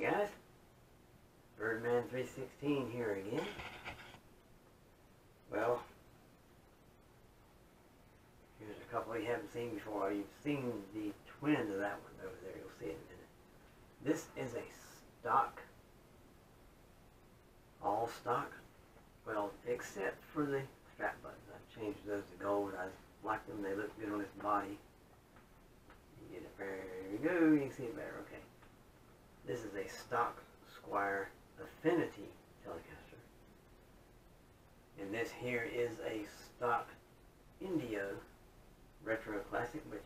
Hey guys, Birdman316 here again. Well, here's a couple you haven't seen before. You've seen the twin of that one over there. You'll see it in a minute. This is a stock, all stock. Well, except for the strap buttons. I've changed those to gold. I like them. They look good on this body. You get it. There you go. You can see it better. Okay. This is a stock Squier Affinity Telecaster. And this here is a stock Indio Retro Classic, which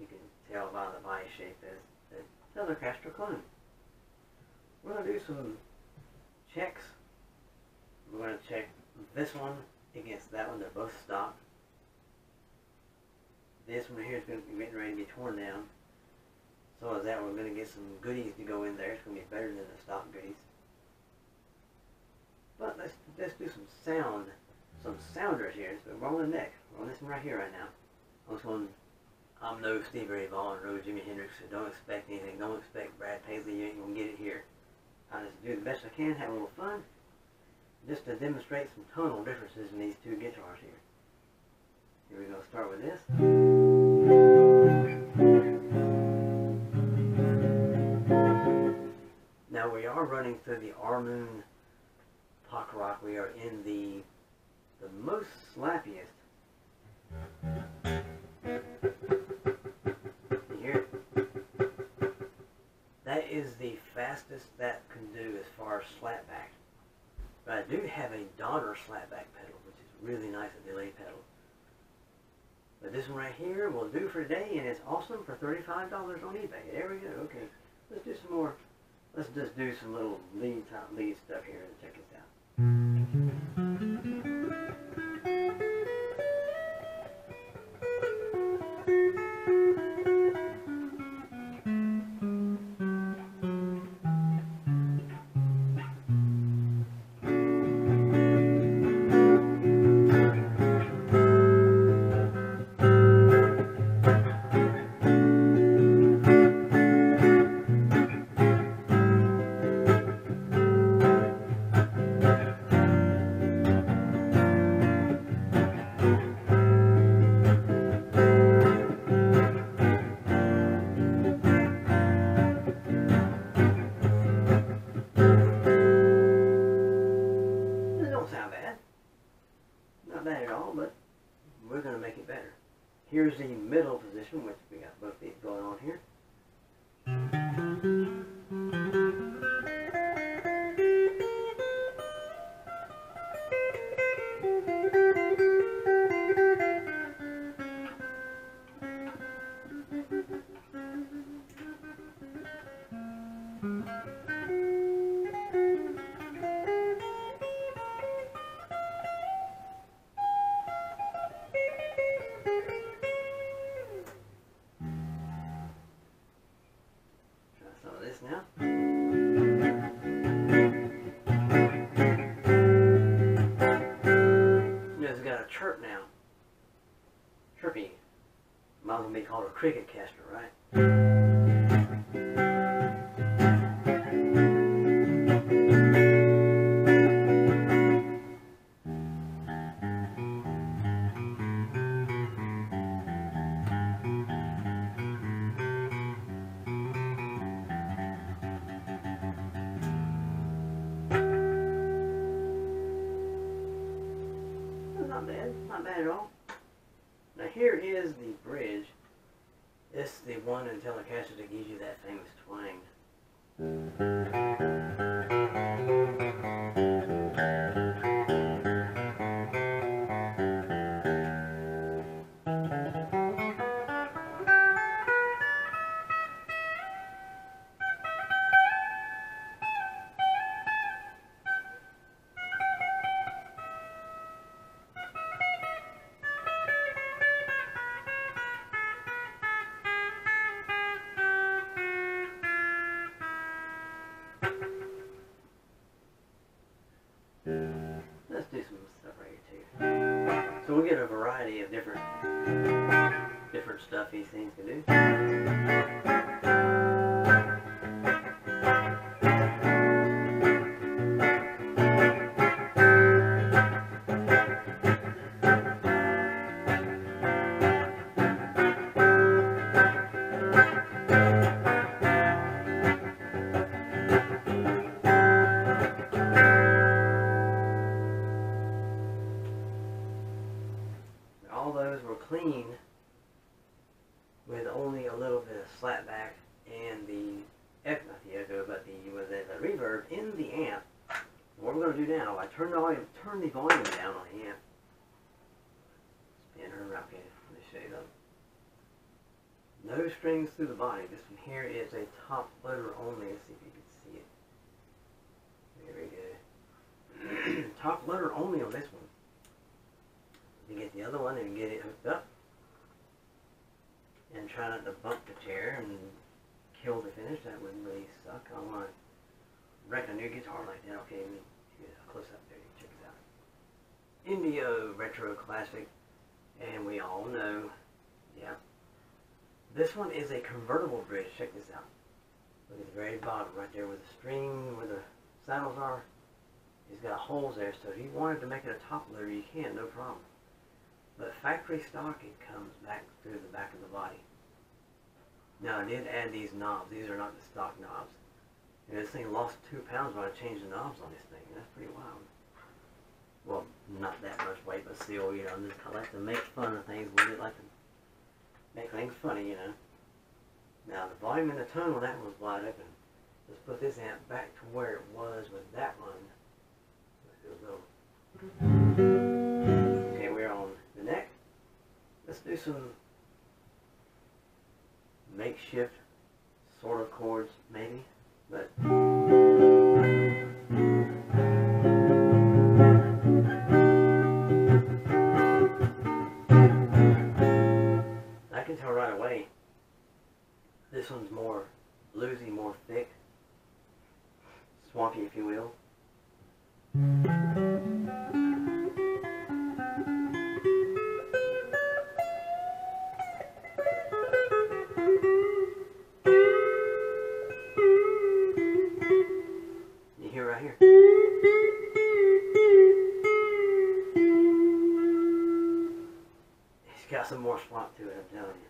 you can tell by the body shape as a Telecaster clone. We're going to do some checks. We're going to check this one against that one. They're both stock. This one here is going to be getting ready to be torn down. So as that, we're going to get some goodies to go in there. It's going to be better than the stock goodies. But let's let's do some sound, some sounders here. So we're on the neck. We're on this one right here right now. On this one, I'm no Stevie Ray Vaughan or Jimi Hendrix, so don't expect anything. Don't expect Brad Paisley. You ain't going to get it here. I just do the best I can, have a little fun, just to demonstrate some tonal differences in these two guitars here. Here we go. Start with this. Are running through the Armoon Pock Rock. We are in the the most slappiest. You hear? That is the fastest that can do as far as slapback. But I do have a Donner slapback pedal, which is really nice, a delay pedal. But this one right here will do for today, and it's awesome for $35 on eBay. There we go. Okay, let's do some more let's just do some little lead top lead stuff here and check this out. Mm-hmm. Bad at all, but we're going to make it better. Here's the middle position, which we got both these going on here. Cricket caster, right? Not bad, not bad at all. Now here is the bridge. It's the one in Telecaster that gives you that famous twang. Mm-hmm. Variety of different different stuff these things can do. Clean with only a little bit of slapback and the echo, not the echo, but the with the, the reverb in the amp. What we're going to do now, I turn the volume, turn the volume down on the amp. Spin her around. Let me show you though. No strings through the body. This one here is a top loader only. Let's see if you can see it. There we go. top loader only on this one. Other one and get it hooked up. And try not to bump the chair and kill the finish. That wouldn't really suck. I want to wreck a new guitar like that. Okay, let me a close up there. Check this out. Indio Retro Classic. And we all know, yeah. This one is a convertible bridge. Check this out. Look at the very bottom right there where the string, where the saddles are. He's got holes there, so if you wanted to make it a top loader, you can, no problem. But factory stock, it comes back through the back of the body. Now, I did add these knobs. These are not the stock knobs. And this thing lost two pounds when I changed the knobs on this thing. That's pretty wild. Well, not that much weight, but still, you know, I just like to make fun of things with it, like to make things funny, you know. Now, the volume and the tone on that one was wide open. Let's put this amp back to where it was with that one. Let's do a little. Do some makeshift sort of chords, maybe, but. Some to it, I'm telling you.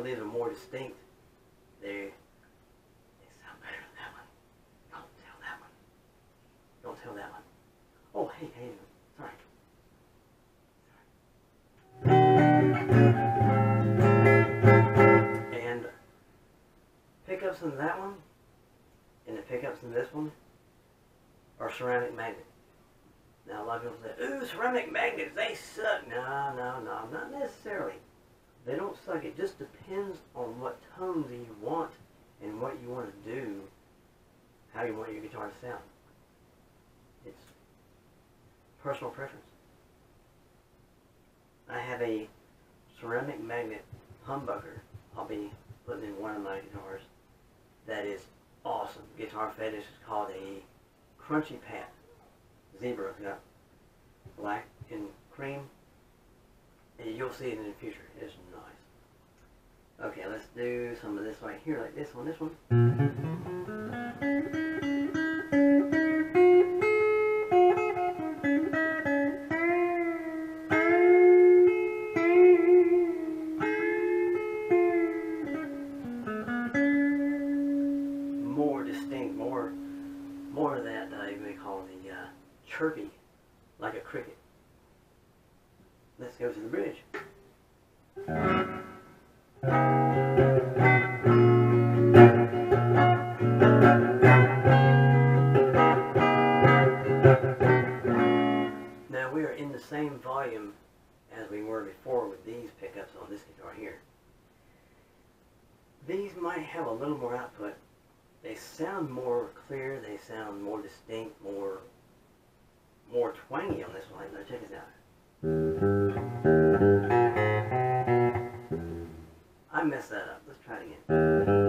Can these are more distinct. They, they sound better than that one. Don't tell that one. Don't tell that one. Oh, hey, hey, sorry. And uh, pickups in that one and the pickups in this one are ceramic magnet. Now a lot of people say, ooh, ceramic magnets, they suck. No, no, no, not necessarily. They don't suck. It just depends on what tones you want and what you want to do, how you want your guitar to sound. It's personal preference. I have a ceramic magnet humbucker I'll be putting in one of my guitars that is awesome. Guitar Fetish is called a Crunchy Pat Zebra. It's got black and cream. You'll see it in the future. It's nice. Okay, let's do some of this right here, like this one, this one. More distinct, more, more of that uh, you may call the uh, chirpy, like a cricket. Volume as we were before with these pickups on this guitar here. These might have a little more output. They sound more clear, they sound more distinct, more more twangy on this one. Now check this out. I messed that up. Let's try it again.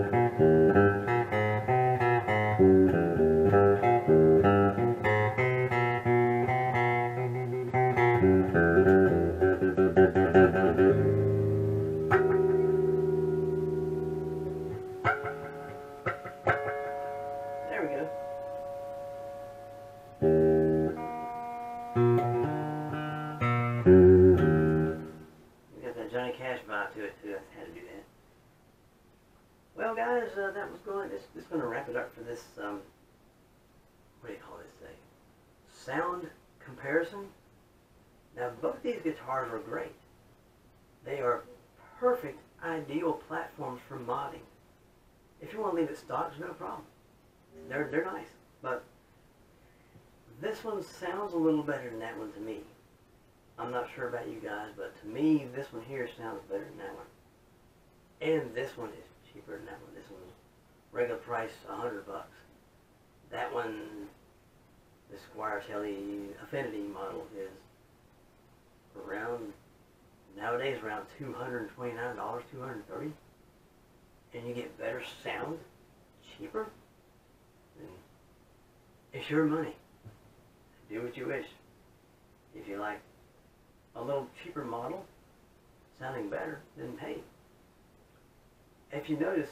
Guys, uh, that was going. This going to wrap it up for this. Um, what do you call this thing? Sound comparison. Now both these guitars are great. They are perfect, ideal platforms for modding. If you want to leave it stock, no problem. They're they're nice, but this one sounds a little better than that one to me. I'm not sure about you guys, but to me, this one here sounds better than that one. And this one is cheaper than that one. This one, regular price, a hundred bucks. That one, the Squier Telly Affinity model is around nowadays around two hundred and twenty nine dollars, two hundred and thirty, and you get better sound, cheaper. And it's your money. Do what you wish. If you like a little cheaper model, sounding better, then pay. If you notice,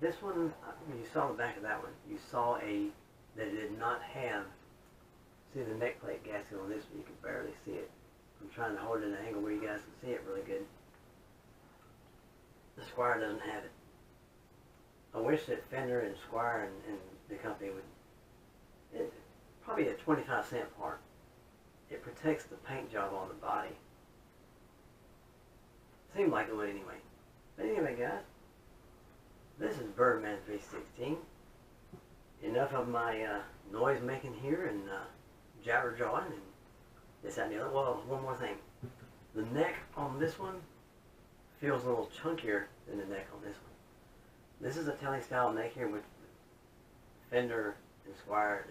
this one, when you saw the back of that one, you saw a, that it did not have, see the neck plate gasket on this one, you can barely see it. I'm trying to hold it at an angle where you guys can see it really good. The Squier doesn't have it. I wish that Fender and Squier and, and the company would, it, probably a 25 cent part. It protects the paint job on the body. Seemed like it would anyway. But anyway, guys, this is Birdman 316. Enough of my uh, noise making here and uh, jabber jawing and this that, and the other. Well, one more thing. The neck on this one feels a little chunkier than the neck on this one. This is a telly style neck here with Fender and Squier.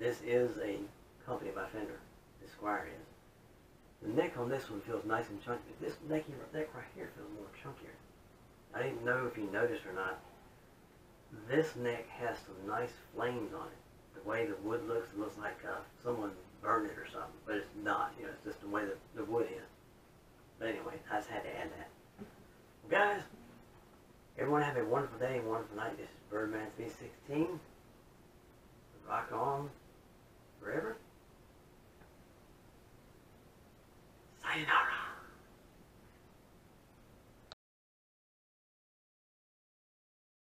This is a company by Fender. The Squier is. The neck on this one feels nice and chunky. This neck, neck right here feels more chunkier. I didn't know if you noticed or not. This neck has some nice flames on it. The way the wood looks, it looks like uh, someone burned it or something, but it's not. You know, it's just the way that the wood is. But anyway, I just had to add that. Well, guys, everyone have a wonderful day and wonderful night. This is Birdman 316. Rock on forever. Sayonara.